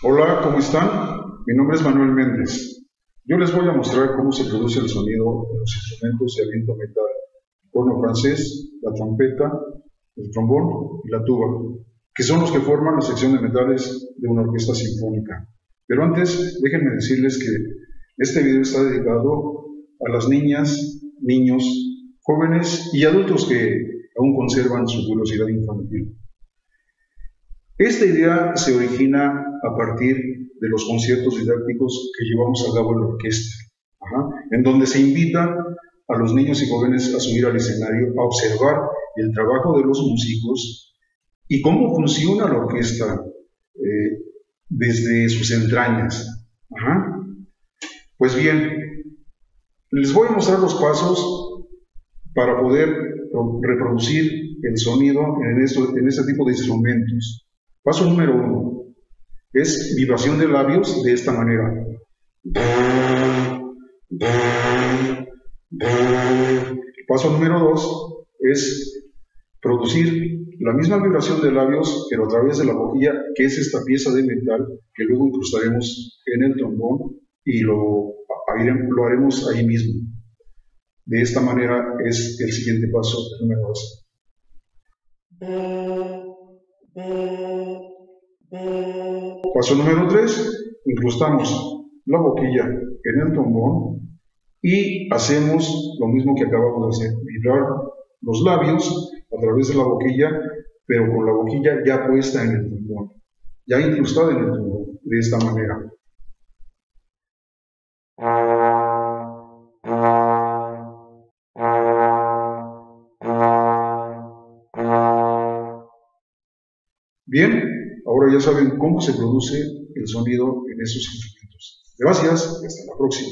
Hola, ¿cómo están? Mi nombre es Manuel Méndez. Yo les voy a mostrar cómo se produce el sonido de los instrumentos de aliento metal, el corno francés, la trompeta, el trombón y la tuba, que son los que forman la sección de metales de una orquesta sinfónica. Pero antes, déjenme decirles que este video está dedicado a las niñas, niños, jóvenes y adultos que aún conservan su curiosidad infantil. Esta idea se origina a partir de los conciertos didácticos que llevamos a cabo en la orquesta, en donde se invita a los niños y jóvenes a subir al escenario a observar el trabajo de los músicos y cómo funciona la orquesta eh, desde sus entrañas. Pues bien, les voy a mostrar los pasos para poder reproducir el sonido en, esto, en este tipo de instrumentos. Paso número uno es vibración de labios de esta manera. Paso número dos es producir la misma vibración de labios, pero a través de la boquilla, que es esta pieza de metal que luego incrustaremos en el trombón y lo, lo haremos ahí mismo. De esta manera es el siguiente paso número dos. Paso número 3, incrustamos la boquilla en el trombón y hacemos lo mismo que acabamos de hacer, vibrar los labios a través de la boquilla, pero con la boquilla ya puesta en el trombón, ya incrustada en el trombón, de esta manera. Bien, Ahora ya saben cómo se produce el sonido en esos instrumentos. Gracias y hasta la próxima.